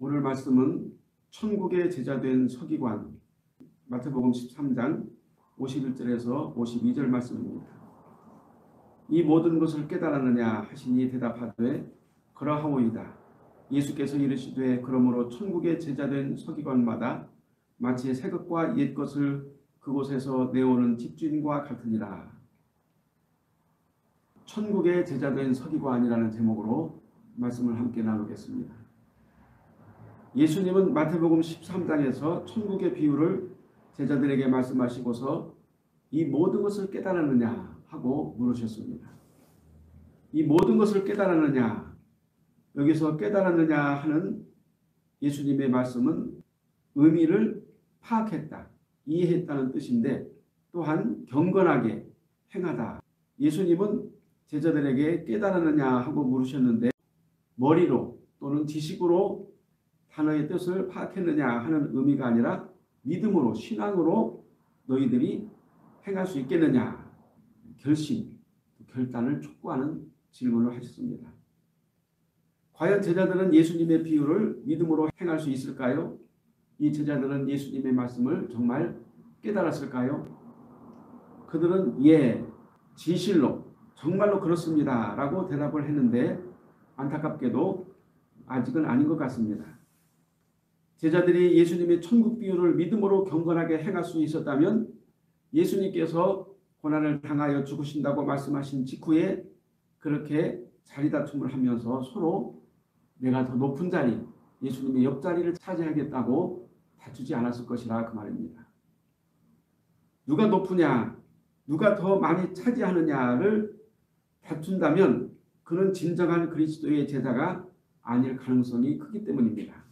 오늘 말씀은 천국의 제자된 서기관 마태복음 13장 51절에서 52절 말씀입니다. 이 모든 것을 깨달았느냐 하시니 대답하되 그러하오이다. 예수께서 이르시되 그러므로 천국의 제자된 서기관마다 마치 새 것과 옛 것을 그곳에서 내오는 집주인과 같으니라. 천국의 제자된 서기관이라는 제목으로 말씀을 함께 나누겠습니다. 예수님은 마태복음 13장에서 천국의 비유를 제자들에게 말씀하시고서 이 모든 것을 깨달았느냐 하고 물으셨습니다. 이 모든 것을 깨달았느냐 여기서 깨달았느냐 하는 예수님의 말씀은 의미를 파악했다, 이해했다는 뜻인데 또한 경건하게 행하다. 예수님은 제자들에게 깨달았느냐 하고 물으셨는데 머리로 또는 지식으로 단어의 뜻을 파악했느냐 하는 의미가 아니라 믿음으로 신앙으로 너희들이 행할 수 있겠느냐 결심, 결단을 촉구하는 질문을 하셨습니다. 과연 제자들은 예수님의 비유를 믿음으로 행할 수 있을까요? 이 제자들은 예수님의 말씀을 정말 깨달았을까요? 그들은 예, 진실로 정말로 그렇습니다. 라고 대답을 했는데 안타깝게도 아직은 아닌 것 같습니다. 제자들이 예수님의 천국 비유를 믿음으로 경건하게 행할 수 있었다면 예수님께서 고난을 당하여 죽으신다고 말씀하신 직후에 그렇게 자리다툼을 하면서 서로 내가 더 높은 자리, 예수님의 옆자리를 차지하겠다고 다투지 않았을 것이라 그 말입니다. 누가 높으냐, 누가 더 많이 차지하느냐를 다툰다면 그는 진정한 그리스도의 제자가 아닐 가능성이 크기 때문입니다.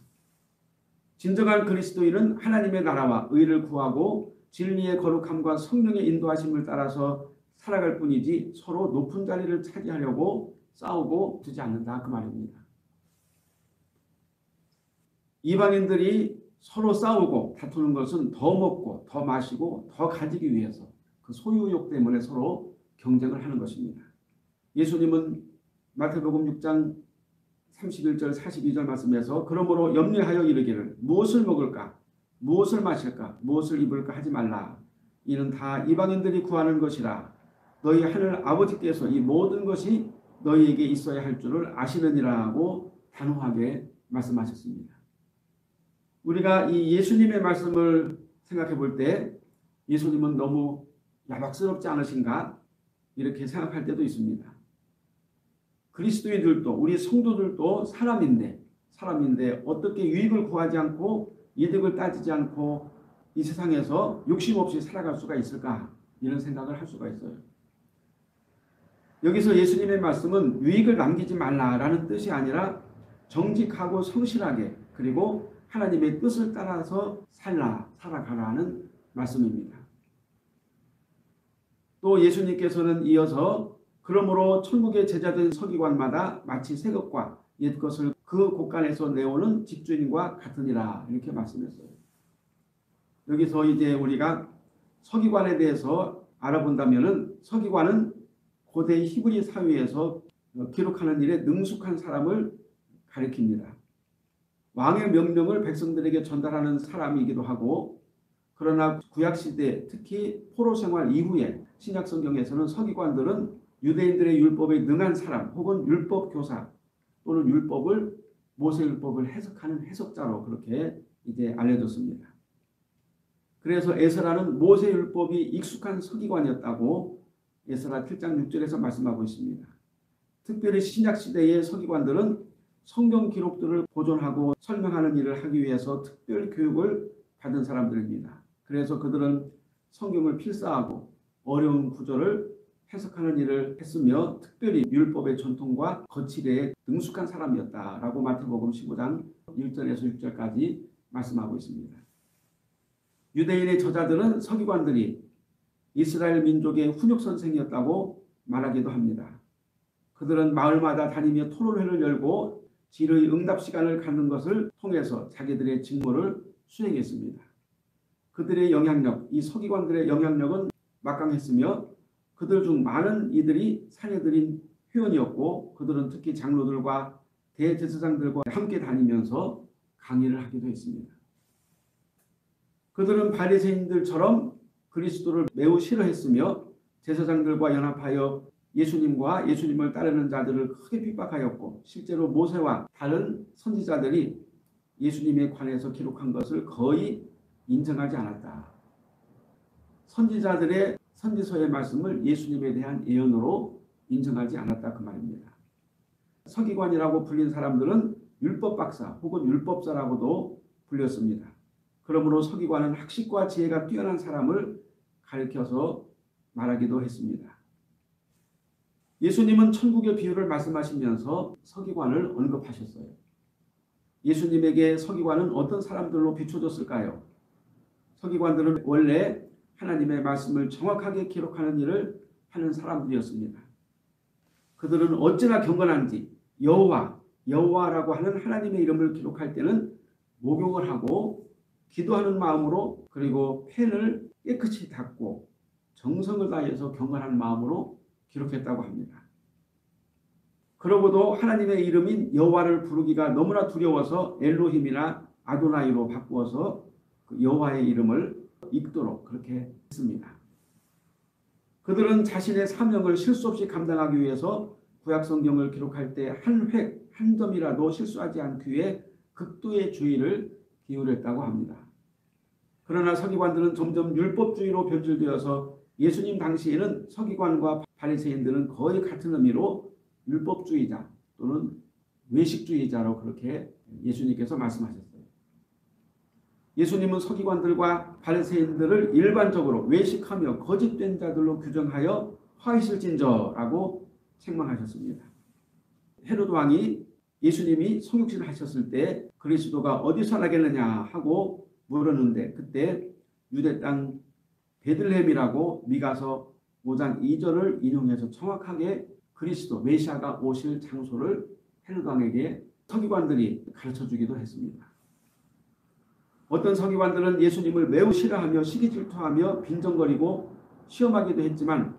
진정한 그리스도인은 하나님의 나라와 의를 구하고 진리의 거룩함과 성령의 인도하심을 따라서 살아갈 뿐이지 서로 높은 자리를 차지하려고 싸우고 두지 않는다 그 말입니다. 이방인들이 서로 싸우고 다투는 것은 더 먹고 더 마시고 더 가지기 위해서 그 소유욕 때문에 서로 경쟁을 하는 것입니다. 예수님은 마태복음 6장 31절 42절 말씀에서 그러므로 염려하여 이르기를 무엇을 먹을까? 무엇을 마실까? 무엇을 입을까 하지 말라. 이는 다 이방인들이 구하는 것이라. 너희 하늘 아버지께서 이 모든 것이 너희에게 있어야 할 줄을 아시느니라고 단호하게 말씀하셨습니다. 우리가 이 예수님의 말씀을 생각해 볼 때 예수님은 너무 야박스럽지 않으신가? 이렇게 생각할 때도 있습니다. 그리스도인들도 우리 성도들도 사람인데 사람인데 어떻게 유익을 구하지 않고 이득을 따지지 않고 이 세상에서 욕심 없이 살아갈 수가 있을까 이런 생각을 할 수가 있어요. 여기서 예수님의 말씀은 유익을 남기지 말라라는 뜻이 아니라 정직하고 성실하게 그리고 하나님의 뜻을 따라서 살라 살아가라는 말씀입니다. 또 예수님께서는 이어서 그러므로 천국의 제자된 서기관마다 마치 새 것과 옛 것을 그 곳간에서 내오는 집주인과 같으니라 이렇게 말씀했어요. 여기서 이제 우리가 서기관에 대해서 알아본다면은 서기관은 고대 히브리 사회에서 기록하는 일에 능숙한 사람을 가리킵니다. 왕의 명령을 백성들에게 전달하는 사람이기도 하고 그러나 구약시대 특히 포로 생활 이후에 신약 성경에서는 서기관들은 유대인들의 율법에 능한 사람 혹은 율법 교사 또는 율법을 모세 율법을 해석하는 해석자로 그렇게 이제 알려졌습니다. 그래서 에스라는 모세 율법이 익숙한 서기관이었다고 에스라 7장 6절에서 말씀하고 있습니다. 특별히 신약 시대의 서기관들은 성경 기록들을 보존하고 설명하는 일을 하기 위해서 특별 교육을 받은 사람들입니다. 그래서 그들은 성경을 필사하고 어려운 구절을 해석하는 일을 했으며 특별히 율법의 전통과 거칠에 능숙한 사람이었다라고 마태복음 15장 1절에서 6절까지 말씀하고 있습니다. 유대인의 저자들은 서기관들이 이스라엘 민족의 훈육 선생이었다고 말하기도 합니다. 그들은 마을마다 다니며 토론회를 열고 질의 응답 시간을 갖는 것을 통해서 자기들의 직무를 수행했습니다. 그들의 영향력, 이 서기관들의 영향력은 막강했으며 그들 중 많은 이들이 사녀들인 회원이었고 그들은 특히 장로들과 대제사장들과 함께 다니면서 강의를 하기도 했습니다. 그들은 바리새인들처럼 그리스도를 매우 싫어했으며 제사장들과 연합하여 예수님과 예수님을 따르는 자들을 크게 핍박하였고 실제로 모세와 다른 선지자들이 예수님에 관해서 기록한 것을 거의 인정하지 않았다. 선지자들의 선지서의 말씀을 예수님에 대한 예언으로 인정하지 않았다 그 말입니다. 서기관이라고 불린 사람들은 율법 박사 혹은 율법사라고도 불렸습니다. 그러므로 서기관은 학식과 지혜가 뛰어난 사람을 가리켜서 말하기도 했습니다. 예수님은 천국의 비유를 말씀하시면서 서기관을 언급하셨어요. 예수님에게 서기관은 어떤 사람들로 비춰졌을까요? 서기관들은 원래 하나님의 말씀을 정확하게 기록하는 일을 하는 사람들이었습니다. 그들은 어찌나 경건한지 여호와 여호와라고 하는 하나님의 이름을 기록할 때는 목욕을 하고 기도하는 마음으로 그리고 펜을 깨끗이 닦고 정성을 다해서 경건한 마음으로 기록했다고 합니다. 그러고도 하나님의 이름인 여호와를 부르기가 너무나 두려워서 엘로힘이나 아도나이로 바꾸어서 그 여호와의 이름을 읽도록 그렇게 했습니다. 그들은 자신의 사명을 실수 없이 감당하기 위해서 구약 성경을 기록할 때 한 획, 한 점이라도 실수하지 않기 위해 극도의 주의를 기울였다고 합니다. 그러나 서기관들은 점점 율법주의로 변질되어서 예수님 당시에는 서기관과 바리새인들은 거의 같은 의미로 율법주의자 또는 외식주의자로 그렇게 예수님께서 말씀하셨습니다. 예수님은 서기관들과 바리새인들을 일반적으로 외식하며 거짓된 자들로 규정하여 화이실진저라고 책망하셨습니다. 헤로드 왕이 예수님이 성육신을 하셨을 때 그리스도가 어디서 나겠느냐 하고 물었는데 그때 유대 땅 베들레헴이라고 미가서 5장 2절을 인용해서 정확하게 그리스도 메시아가 오실 장소를 헤로드 왕에게 서기관들이 가르쳐 주기도 했습니다. 어떤 서기관들은 예수님을 매우 싫어하며 시기 질투하며 빈정거리고 시험하기도 했지만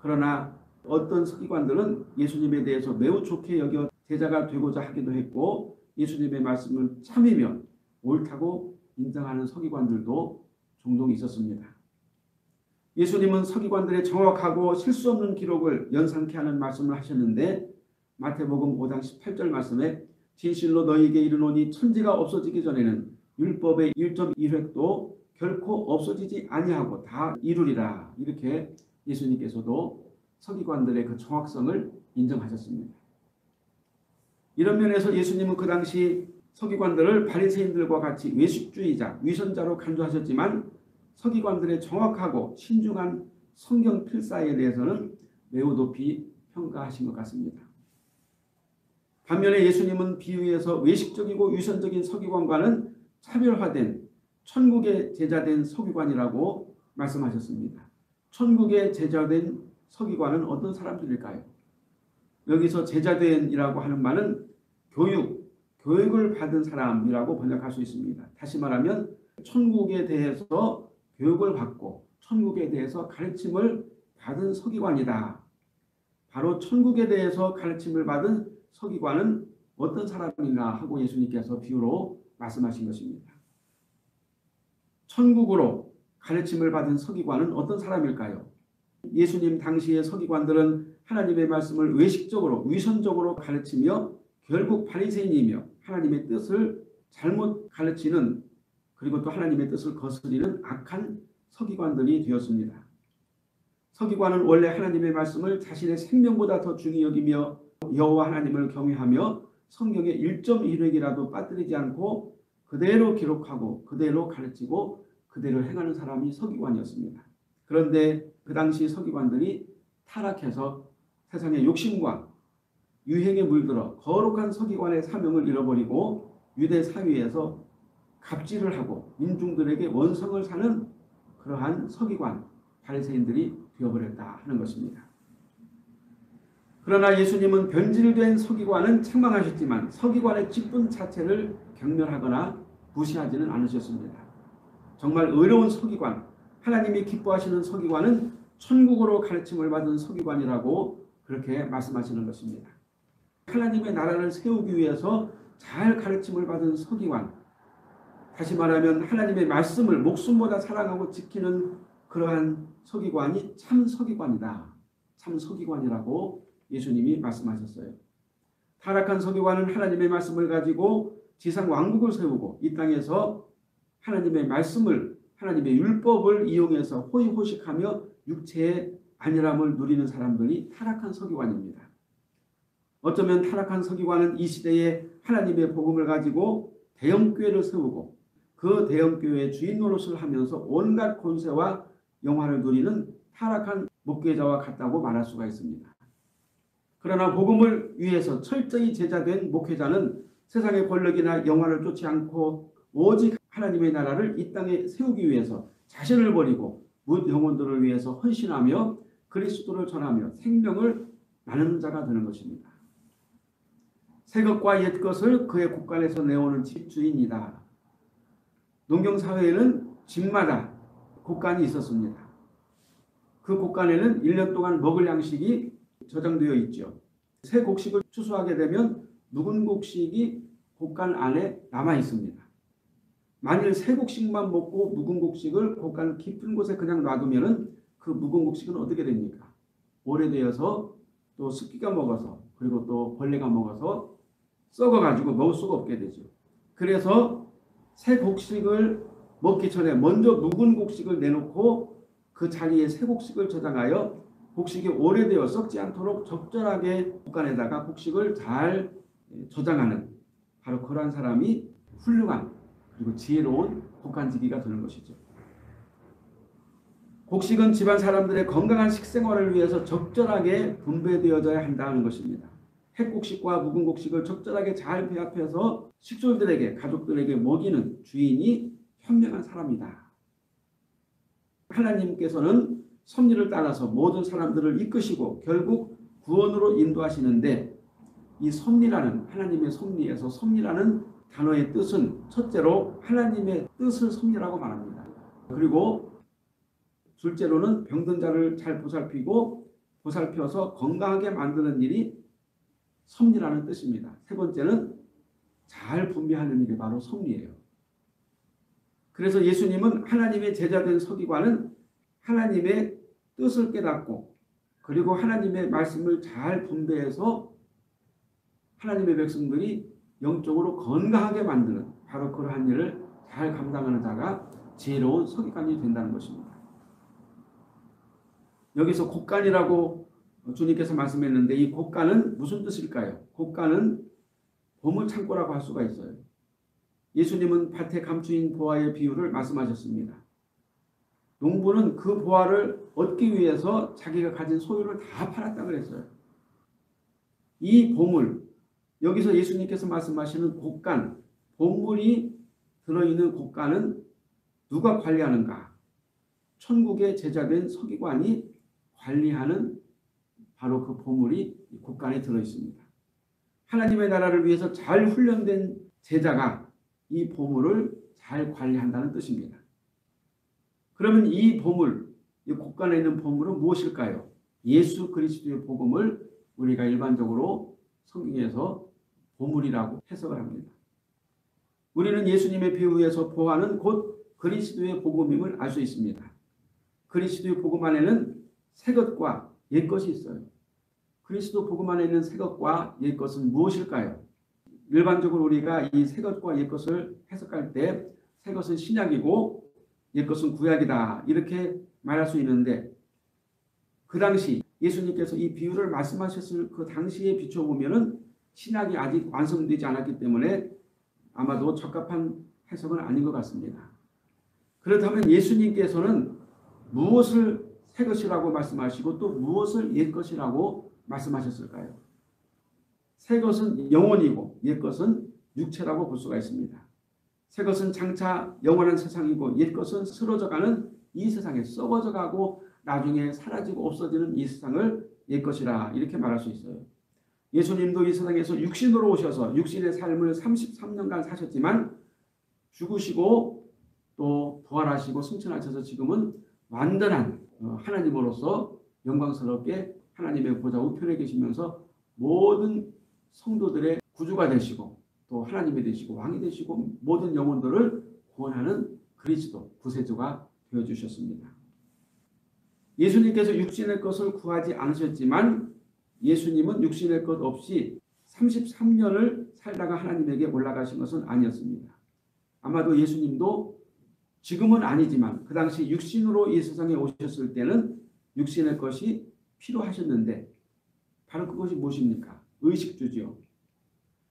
그러나 어떤 서기관들은 예수님에 대해서 매우 좋게 여겨 제자가 되고자 하기도 했고 예수님의 말씀을 참으며 옳다고 인정하는 서기관들도 종종 있었습니다. 예수님은 서기관들의 정확하고 실수 없는 기록을 연상케 하는 말씀을 하셨는데 마태복음 5장 18절 말씀에 진실로 너희에게 이르노니 천지가 없어지기 전에는 율법의 1.1획도 결코 없어지지 아니하고 다 이루리라. 이렇게 예수님께서도 서기관들의 그 정확성을 인정하셨습니다. 이런 면에서 예수님은 그 당시 서기관들을 바리새인들과 같이 외식주의자, 위선자로 간주하셨지만 서기관들의 정확하고 신중한 성경 필사에 대해서는 매우 높이 평가하신 것 같습니다. 반면에 예수님은 비유에서 외식적이고 위선적인 서기관과는 차별화된 천국의 제자된 서기관이라고 말씀하셨습니다. 천국의 제자된 서기관은 어떤 사람들일까요? 여기서 제자된이라고 하는 말은 교육, 교육을 받은 사람이라고 번역할 수 있습니다. 다시 말하면 천국에 대해서 교육을 받고 천국에 대해서 가르침을 받은 서기관이다. 바로 천국에 대해서 가르침을 받은 서기관은 어떤 사람인가 하고 예수님께서 비유로 말씀하신 것입니다. 천국으로 가르침을 받은 서기관은 어떤 사람일까요? 예수님 당시의 서기관들은 하나님의 말씀을 외식적으로 위선적으로 가르치며 결국 바리새인이며 하나님의 뜻을 잘못 가르치는 그리고 또 하나님의 뜻을 거스리는 악한 서기관들이 되었습니다. 서기관은 원래 하나님의 말씀을 자신의 생명보다 더 중히 여기며 여호와 하나님을 경외하며 성경의 1.1획이라도 빠뜨리지 않고 그대로 기록하고 그대로 가르치고 그대로 행하는 사람이 서기관이었습니다. 그런데 그 당시 서기관들이 타락해서 세상의 욕심과 유행에 물들어 거룩한 서기관의 사명을 잃어버리고 유대 사회에서 갑질을 하고 민중들에게 원성을 사는 그러한 서기관 바리새인들이 되어버렸다 하는 것입니다. 그러나 예수님은 변질된 서기관은 책망하셨지만 서기관의 직분 자체를 경멸하거나 무시하지는 않으셨습니다. 정말 의로운 서기관, 하나님이 기뻐하시는 서기관은 천국으로 가르침을 받은 서기관이라고 그렇게 말씀하시는 것입니다. 하나님의 나라를 세우기 위해서 잘 가르침을 받은 서기관, 다시 말하면 하나님의 말씀을 목숨보다 사랑하고 지키는 그러한 서기관이 참 서기관이다. 참 서기관이라고 예수님이 말씀하셨어요. 타락한 서기관은 하나님의 말씀을 가지고 지상 왕국을 세우고 이 땅에서 하나님의 말씀을 하나님의 율법을 이용해서 호의호식하며 육체의 안일함을 누리는 사람들이 타락한 서기관입니다. 어쩌면 타락한 서기관은 이 시대에 하나님의 복음을 가지고 대형교회를 세우고 그 대형교회의 주인 노릇을 하면서 온갖 권세와 영화를 누리는 타락한 목회자와 같다고 말할 수가 있습니다. 그러나 복음을 위해서 철저히 제자된 목회자는 세상의 권력이나 영화를 쫓지 않고 오직 하나님의 나라를 이 땅에 세우기 위해서 자신을 버리고 문 영혼들을 위해서 헌신하며 그리스도를 전하며 생명을 나누는 자가 되는 것입니다. 새 것과 옛 것을 그의 곳간에서 내오는 집주인이다. 농경사회에는 집마다 곳간이 있었습니다. 그 곳간에는 1년 동안 먹을 양식이 저장되어 있죠. 새 곡식을 추수하게 되면 묵은 곡식이 곡간 안에 남아 있습니다. 만일 새 곡식만 먹고 묵은 곡식을 곡간 깊은 곳에 그냥 놔두면은 그 묵은 곡식은 어떻게 됩니까? 오래되어서 또 습기가 먹어서 그리고 또 벌레가 먹어서 썩어가지고 먹을 수가 없게 되죠. 그래서 새 곡식을 먹기 전에 먼저 묵은 곡식을 내놓고 그 자리에 새 곡식을 저장하여 곡식이 오래되어 썩지 않도록 적절하게 곡간에다가 곡식을 잘 저장하는 바로 그러한 사람이 훌륭한 그리고 지혜로운 곡간지기가 되는 것이죠. 곡식은 집안 사람들의 건강한 식생활을 위해서 적절하게 분배되어져야 한다는 것입니다. 핵곡식과 묵은 곡식을 적절하게 잘 배합해서 식솔들에게 가족들에게 먹이는 주인이 현명한 사람이다. 하나님께서는 섭리를 따라서 모든 사람들을 이끄시고 결국 구원으로 인도하시는데 이 섭리라는 하나님의 섭리에서 섭리라는 단어의 뜻은 첫째로 하나님의 뜻을 섭리라고 말합니다. 그리고 둘째로는 병든 자를 잘 보살피고 보살펴서 건강하게 만드는 일이 섭리라는 뜻입니다. 세 번째는 잘 분배하는 일이 바로 섭리예요. 그래서 예수님은 하나님의 제자된 서기관은 하나님의 뜻을 깨닫고 그리고 하나님의 말씀을 잘 분배해서 하나님의 백성들이 영적으로 건강하게 만드는 바로 그러한 일을 잘 감당하는 자가 지혜로운 서기관이 된다는 것입니다. 여기서 곡간이라고 주님께서 말씀했는데 이 곡간은 무슨 뜻일까요? 곡간은 보물창고라고 할 수가 있어요. 예수님은 밭에 감추인 보화의 비유를 말씀하셨습니다. 농부는 그 보화를 얻기 위해서 자기가 가진 소유를 다 팔았다 그랬어요. 이 보물, 여기서 예수님께서 말씀하시는 곡간, 보물이 들어있는 곡간은 누가 관리하는가? 천국의 제자된 서기관이 관리하는 바로 그 보물이 곡간에 들어 있습니다. 하나님의 나라를 위해서 잘 훈련된 제자가 이 보물을 잘 관리한다는 뜻입니다. 그러면 이 보물, 이 곡간에 있는 보물은 무엇일까요? 예수 그리스도의 복음을 우리가 일반적으로 성경에서 보물이라고 해석을 합니다. 우리는 예수님의 비유에서 보아는 곧 그리스도의 복음임을 알 수 있습니다. 그리스도의 복음 안에는 새 것과 옛 것이 있어요. 그리스도 복음 안에 있는 새 것과 옛 것은 무엇일까요? 일반적으로 우리가 이 새 것과 옛 것을 해석할 때 새 것은 신약이고 옛 것은 구약이다 이렇게 말할 수 있는데 그 당시 예수님께서 이 비유를 말씀하셨을 그 당시에 비춰보면은 신약이 아직 완성되지 않았기 때문에 아마도 적합한 해석은 아닌 것 같습니다. 그렇다면 예수님께서는 무엇을 새 것이라고 말씀하시고 또 무엇을 옛 것이라고 말씀하셨을까요? 새 것은 영혼이고 옛 것은 육체라고 볼 수가 있습니다. 새 것은 장차 영원한 세상이고 옛 것은 쓰러져가는 이 세상에 썩어져가고 나중에 사라지고 없어지는 이 세상을 옛 것이라 이렇게 말할 수 있어요. 예수님도 이 세상에서 육신으로 오셔서 육신의 삶을 33년간 사셨지만 죽으시고 또 부활하시고 승천하셔서 지금은 완전한 어, 하나님으로서 영광스럽게 하나님의 보좌 우편에 계시면서 모든 성도들의 구주가 되시고 또 하나님이 되시고 왕이 되시고 모든 영혼들을 구원하는 그리스도 구세주가 되어 주셨습니다. 예수님께서 육신의 것을 구하지 않으셨지만 예수님은 육신의 것 없이 33년을 살다가 하나님에게 올라가신 것은 아니었습니다. 아마도 예수님도 지금은 아니지만 그 당시 육신으로 이 세상에 오셨을 때는 육신의 것이 필요하셨는데 바로 그것이 무엇입니까? 의식주지요.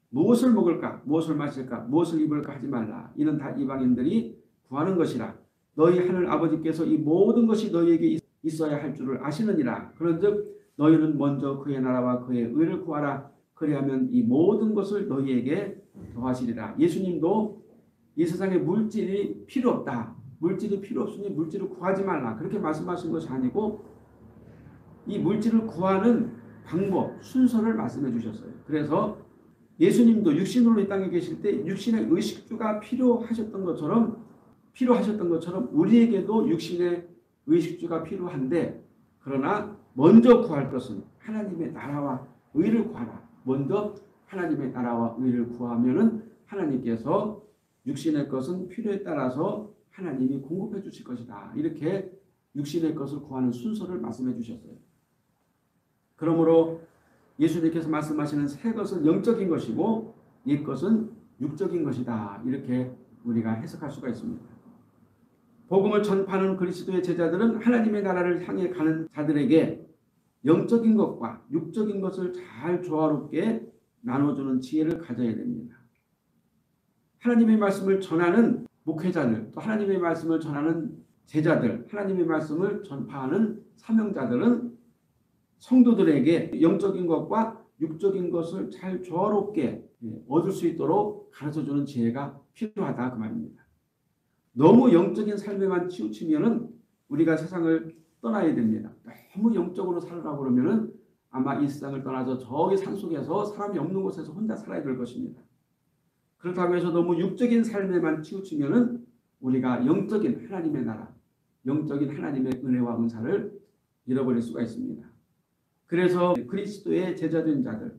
무엇을 먹을까? 무엇을 마실까? 무엇을 입을까 하지 말라. 이는 다 이방인들이 구하는 것이라. 너희 하늘 아버지께서 이 모든 것이 너희에게 있어야 할 줄을 아시느니라. 그런즉 너희는 먼저 그의 나라와 그의 의를 구하라. 그리하면 이 모든 것을 너희에게 더하시리라. 예수님도 이 세상에 물질이 필요 없다. 물질이 필요 없으니 물질을 구하지 말라. 그렇게 말씀하신 것이 아니고 이 물질을 구하는 방법, 순서를 말씀해 주셨어요. 그래서 예수님도 육신으로 이 땅에 계실 때 육신의 의식주가 필요하셨던 것처럼 필요하셨던 것처럼 우리에게도 육신의 의식주가 필요한데 그러나 먼저 구할 것은 하나님의 나라와 의를 구하라. 먼저 하나님의 나라와 의를 구하면은 하나님께서 육신의 것은 필요에 따라서 하나님이 공급해 주실 것이다. 이렇게 육신의 것을 구하는 순서를 말씀해 주셨어요. 그러므로 예수님께서 말씀하시는 새 것은 영적인 것이고 옛 것은 육적인 것이다. 이렇게 우리가 해석할 수가 있습니다. 복음을 전파하는 그리스도의 제자들은 하나님의 나라를 향해 가는 자들에게 영적인 것과 육적인 것을 잘 조화롭게 나눠주는 지혜를 가져야 됩니다. 하나님의 말씀을 전하는 목회자들, 또 하나님의 말씀을 전하는 제자들, 하나님의 말씀을 전파하는 사명자들은 성도들에게 영적인 것과 육적인 것을 잘 조화롭게 예, 얻을 수 있도록 가르쳐주는 지혜가 필요하다 그 말입니다. 너무 영적인 삶에만 치우치면은 우리가 세상을 떠나야 됩니다. 너무 영적으로 살으라고 그러면은 아마 이 세상을 떠나서 저기 산속에서 사람이 없는 곳에서 혼자 살아야 될 것입니다. 그렇다고 해서 너무 육적인 삶에만 치우치면은 우리가 영적인 하나님의 나라, 영적인 하나님의 은혜와 은사를 잃어버릴 수가 있습니다. 그래서 그리스도의 제자된 자들,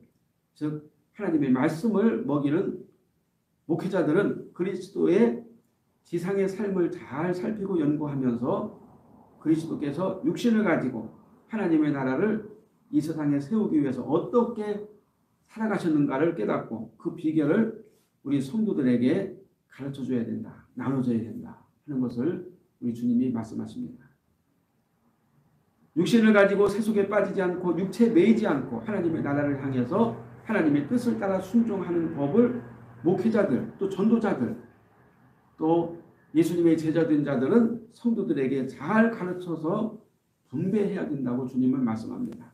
즉 하나님의 말씀을 먹이는 목회자들은 그리스도의 지상의 삶을 잘 살피고 연구하면서 그리스도께서 육신을 가지고 하나님의 나라를 이 세상에 세우기 위해서 어떻게 살아가셨는가를 깨닫고 그 비결을 우리 성도들에게 가르쳐 줘야 된다. 나눠줘야 된다. 하는 것을 우리 주님이 말씀하십니다. 육신을 가지고 세속에 빠지지 않고 육체에 매이지 않고 하나님의 나라를 향해서 하나님의 뜻을 따라 순종하는 법을 목회자들 또 전도자들 또 예수님의 제자된 자들은 성도들에게 잘 가르쳐서 분배해야 된다고 주님은 말씀합니다.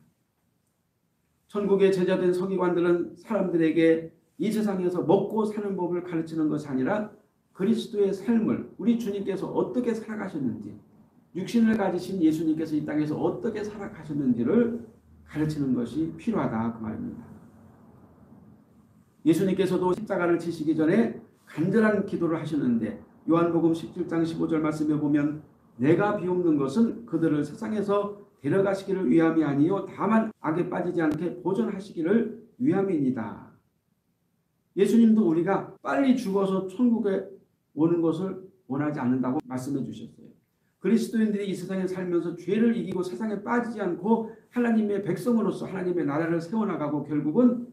천국의 제자된 서기관들은 사람들에게 이 세상에서 먹고 사는 법을 가르치는 것이 아니라 그리스도의 삶을 우리 주님께서 어떻게 살아가셨는지 육신을 가지신 예수님께서 이 땅에서 어떻게 살아가셨는지를 가르치는 것이 필요하다 그 말입니다. 예수님께서도 십자가를 지시기 전에 간절한 기도를 하셨는데 요한복음 17장 15절 말씀에 보면 내가 비옵는 것은 그들을 세상에서 데려가시기를 위함이 아니요 다만 악에 빠지지 않게 보존하시기를 위함입니다. 예수님도 우리가 빨리 죽어서 천국에 오는 것을 원하지 않는다고 말씀해 주셨어요. 그리스도인들이 이 세상에 살면서 죄를 이기고 세상에 빠지지 않고 하나님의 백성으로서 하나님의 나라를 세워나가고 결국은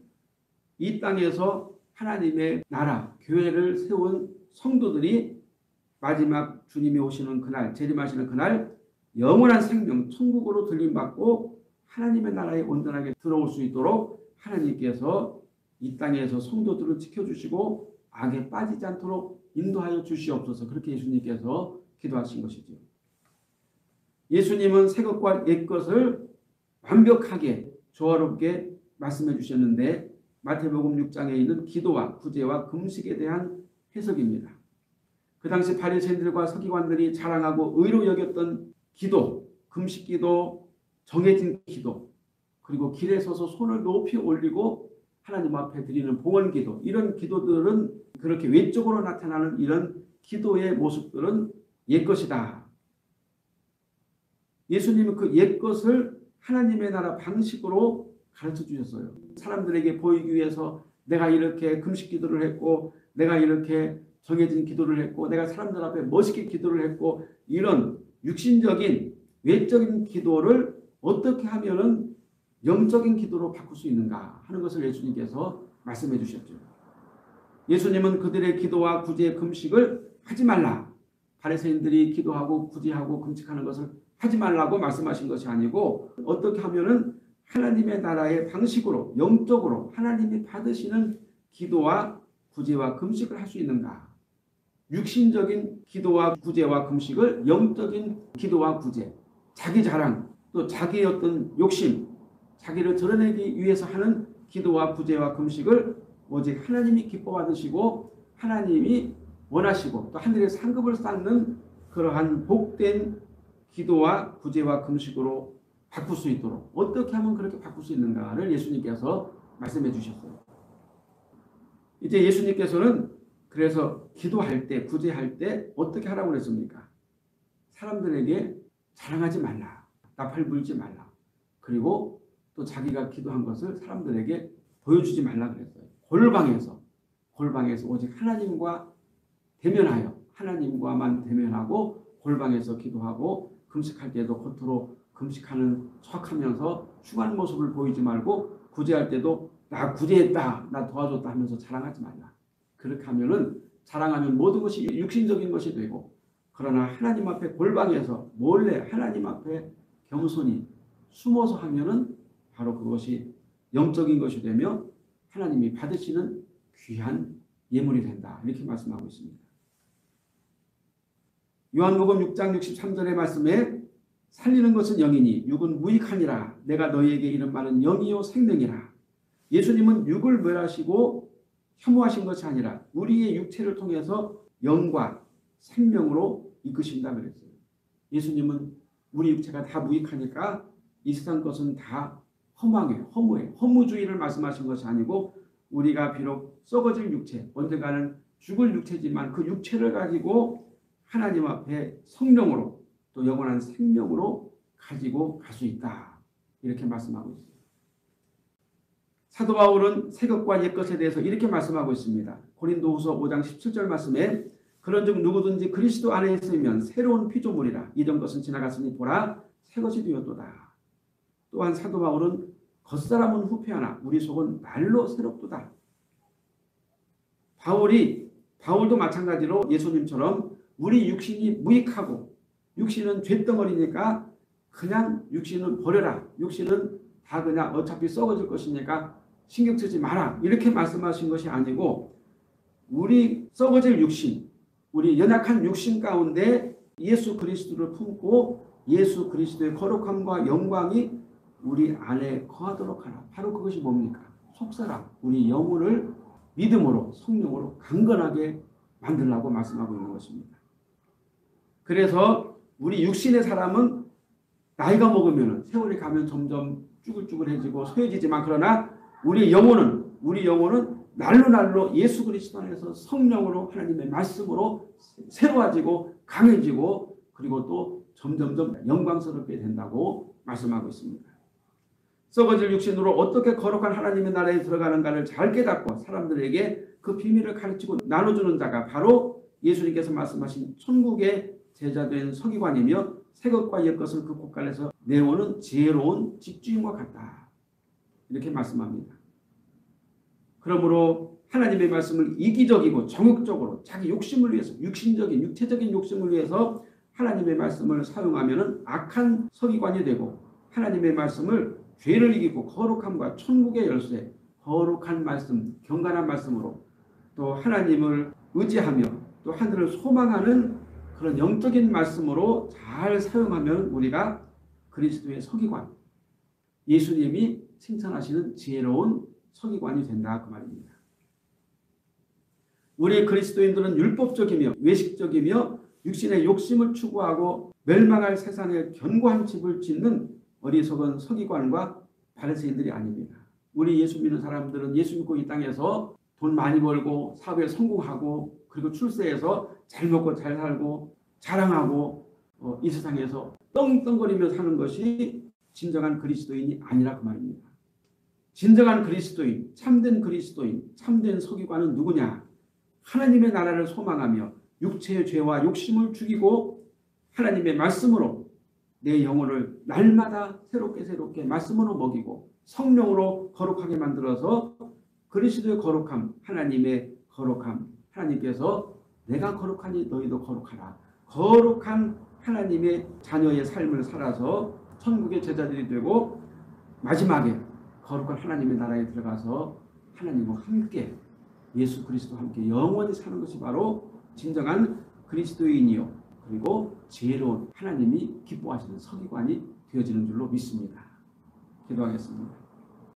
이 땅에서 하나님의 나라, 교회를 세운 성도들이 마지막 주님이 오시는 그날, 재림하시는 그날 영원한 생명, 천국으로 들림받고 하나님의 나라에 온전하게 들어올 수 있도록 하나님께서 이 땅에서 성도들을 지켜주시고 악에 빠지지 않도록 인도하여 주시옵소서 그렇게 예수님께서 기도하신 것이죠. 예수님은 새 것과 옛 것을 완벽하게 조화롭게 말씀해 주셨는데 마태복음 6장에 있는 기도와 구제와 금식에 대한 해석입니다. 그 당시 바리새인들과 서기관들이 자랑하고 의로 여겼던 기도, 금식 기도, 정해진 기도, 그리고 길에 서서 손을 높이 올리고 하나님 앞에 드리는 봉헌 기도 이런 기도들은 그렇게 외적으로 나타나는 이런 기도의 모습들은 옛 것이다. 예수님은 그 옛 것을 하나님의 나라 방식으로 가르쳐 주셨어요. 사람들에게 보이기 위해서 내가 이렇게 금식 기도를 했고 내가 이렇게 정해진 기도를 했고 내가 사람들 앞에 멋있게 기도를 했고 이런 육신적인 외적인 기도를 어떻게 하면은 영적인 기도로 바꿀 수 있는가 하는 것을 예수님께서 말씀해 주셨죠. 예수님은 그들의 기도와 구제 금식을 하지 말라. 바리새인들이 기도하고 구제하고 금식하는 것을 하지 말라고 말씀하신 것이 아니고 어떻게 하면은 하나님의 나라의 방식으로 영적으로 하나님이 받으시는 기도와 구제와 금식을 할 수 있는가? 육신적인 기도와 구제와 금식을 영적인 기도와 구제, 자기 자랑, 또 자기의 어떤 욕심, 자기를 드러내기 위해서 하는 기도와 구제와 금식을 오직 하나님이 기뻐 받으시고 하나님이 원하시고 또 하늘의 상급을 쌓는 그러한 복된 기도와 구제와 금식으로 바꿀 수 있도록 어떻게 하면 그렇게 바꿀 수 있는가를 예수님께서 말씀해 주셨어요. 이제 예수님께서는 그래서 기도할 때, 구제할 때 어떻게 하라고 그랬습니까? 사람들에게 자랑하지 말라. 나팔 불지 말라. 그리고 또 자기가 기도한 것을 사람들에게 보여주지 말라 그랬어요. 골방에서 골방에서 오직 하나님과 대면하여 하나님과만 대면하고 골방에서 기도하고 금식할 때도 겉으로 금식하는 척하면서 흉한 모습을 보이지 말고 구제할 때도 나 구제했다 나 도와줬다 하면서 자랑하지 말라 그렇게 하면은 자랑하면 모든 것이 육신적인 것이 되고 그러나 하나님 앞에 골방에서 몰래 하나님 앞에 겸손히 숨어서 하면은 바로 그것이 영적인 것이 되며 하나님이 받으시는 귀한 예물이 된다. 이렇게 말씀하고 있습니다. 요한복음 6장 63절의 말씀에 살리는 것은 영이니 육은 무익하니라 내가 너희에게 이른 말은 영이요 생명이라 예수님은 육을 멸하시고 혐오하신 것이 아니라 우리의 육체를 통해서 영과 생명으로 이끄신다 그랬어요. 예수님은 우리 육체가 다 무익하니까 이 세상 것은 다 허망해, 허무해. 허무주의를 말씀하신 것이 아니고 우리가 비록 썩어질 육체, 언젠가는 죽을 육체지만 그 육체를 가지고 하나님 앞에 성령으로 또 영원한 생명으로 가지고 갈 수 있다. 이렇게 말씀하고 있습니다. 사도 바울은 새 것과 옛 것에 대해서 이렇게 말씀하고 있습니다. 고린도후서 5장 17절 말씀에 그런즉 누구든지 그리스도 안에 있으면 새로운 피조물이라 이전 것은 지나갔으니 보라 새 것이 되었도다. 또한 사도 바울은 겉사람은 후패하나 우리 속은 날로 새롭도다. 바울이 바울도 마찬가지로 예수님처럼 우리 육신이 무익하고 육신은 죄덩어리니까 그냥 육신은 버려라. 육신은 다 그냥 어차피 썩어질 것이니까 신경 쓰지 마라. 이렇게 말씀하신 것이 아니고 우리 썩어질 육신, 우리 연약한 육신 가운데 예수 그리스도를 품고 예수 그리스도의 거룩함과 영광이 우리 안에 거하도록 하라. 바로 그것이 뭡니까? 속사람, 우리 영혼을 믿음으로 성령으로 강건하게 만들라고 말씀하고 있는 것입니다. 그래서 우리 육신의 사람은 나이가 먹으면 세월이 가면 점점 쭈글쭈글해지고 소해지지만 그러나 우리 영혼은 우리 영혼은 날로 날로 예수 그리스도 안에서 성령으로 하나님의 말씀으로 새로워지고 강해지고 그리고 또 점점점 영광스럽게 된다고 말씀하고 있습니다. 썩어질 육신으로 어떻게 거룩한 하나님의 나라에 들어가는가를 잘 깨닫고 사람들에게 그 비밀을 가르치고 나눠주는 자가 바로 예수님께서 말씀하신 천국의 제자된 서기관이며 새 것과 옛 것을 그 곳간에서 내오는 지혜로운 집주인과 같다. 이렇게 말씀합니다. 그러므로 하나님의 말씀을 이기적이고 정욕적으로 자기 욕심을 위해서 육신적인 육체적인 욕심을 위해서 하나님의 말씀을 사용하면 악한 서기관이 되고 하나님의 말씀을 죄를 이기고 거룩함과 천국의 열쇠, 거룩한 말씀, 경건한 말씀으로 또 하나님을 의지하며 또 하늘을 소망하는 그런 영적인 말씀으로 잘 사용하면 우리가 그리스도의 서기관, 예수님이 칭찬하시는 지혜로운 서기관이 된다 그 말입니다. 우리 그리스도인들은 율법적이며 외식적이며 육신의 욕심을 추구하고 멸망할 세상에 견고한 집을 짓는 어리석은 서기관과 바리새인들이 아닙니다. 우리 예수 믿는 사람들은 예수 믿고 이 땅에서 돈 많이 벌고 사업에 성공하고 그리고 출세해서 잘 먹고 잘 살고 자랑하고 어, 이 세상에서 떵떵거리며 사는 것이 진정한 그리스도인이 아니라 그 말입니다. 진정한 그리스도인, 참된 그리스도인, 참된 서기관은 누구냐? 하나님의 나라를 소망하며 육체의 죄와 욕심을 죽이고 하나님의 말씀으로 내 영혼을 날마다 새롭게 새롭게 말씀으로 먹이고 성령으로 거룩하게 만들어서 그리스도의 거룩함, 하나님의 거룩함, 하나님께서 내가 거룩하니 너희도 거룩하라. 거룩한 하나님의 자녀의 삶을 살아서 천국의 제자들이 되고 마지막에 거룩한 하나님의 나라에 들어가서 하나님과 함께 예수 그리스도와 함께 영원히 사는 것이 바로 진정한 그리스도인이요 그리고 지혜로운 하나님이 기뻐하시는 서기관이 되어지는 줄로 믿습니다. 기도하겠습니다.